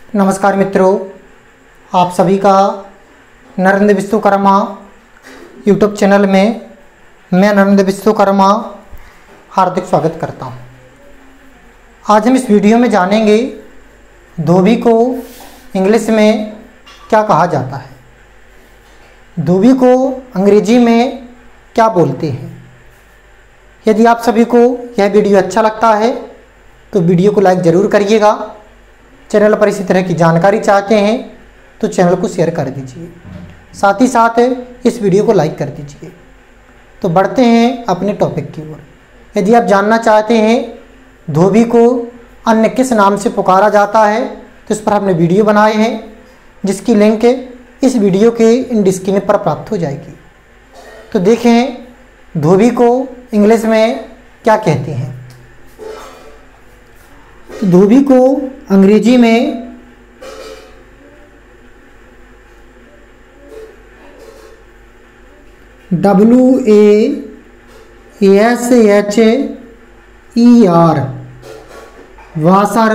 नमस्कार मित्रों, आप सभी का नरेंद्र विश्वकर्मा यूट्यूब चैनल में मैं नरेंद्र विश्वकर्मा हार्दिक स्वागत करता हूँ। आज हम इस वीडियो में जानेंगे धोबी को इंग्लिश में क्या कहा जाता है। धोबी को अंग्रेज़ी में क्या बोलते हैं। यदि आप सभी को यह वीडियो अच्छा लगता है तो वीडियो को लाइक ज़रूर करिएगा। चैनल पर इसी तरह की जानकारी चाहते हैं तो चैनल को शेयर कर दीजिए। साथ ही साथ इस वीडियो को लाइक कर दीजिए। तो बढ़ते हैं अपने टॉपिक की ओर। यदि आप जानना चाहते हैं, धोबी को अन्य किस नाम से पुकारा जाता है तो इस पर हमने वीडियो बनाए हैं, जिसकी लिंक इस वीडियो के इन डिस्क्रिप्शन पर प्राप्त हो जाएगी। तो देखें, धोबी को इंग्लिश में क्या कहते हैं? तो धोबी को अंग्रेज़ी में W A S H E R washer,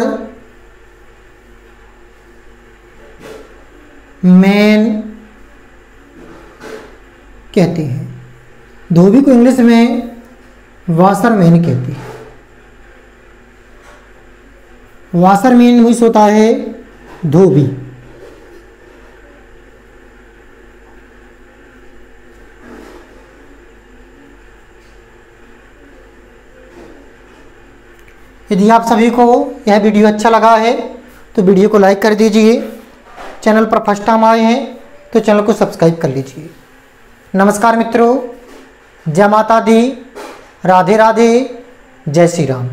man कहते हैं। धोबी को इंग्लिश में वासर मैन कहते हैं। वासर मैन मीन्स होता है, धोबी। यदि आप सभी को यह वीडियो अच्छा लगा है तो वीडियो को लाइक कर दीजिए। चैनल पर फ़र्स्ट टाइम आए हैं तो चैनल को सब्सक्राइब कर लीजिए। नमस्कार मित्रों, जय माता दी, राधे राधे, जय श्री राम।